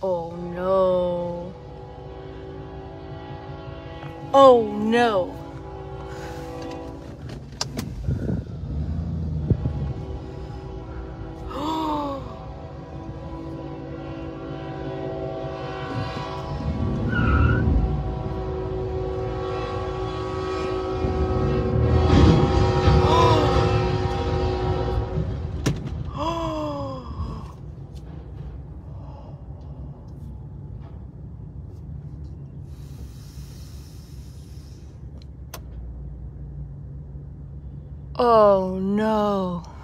Oh no. Oh no. Oh no.